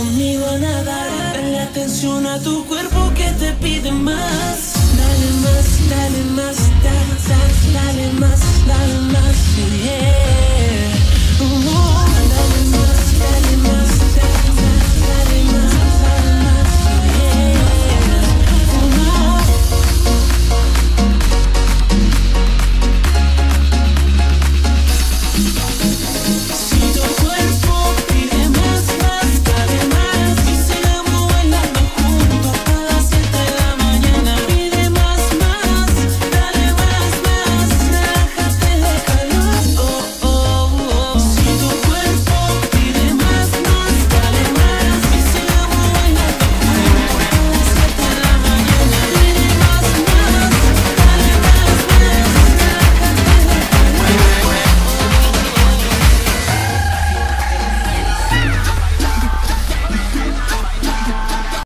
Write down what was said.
conmigo a nadar. Dale atención a tu cuerpo que te pide más. Dale más, dale más,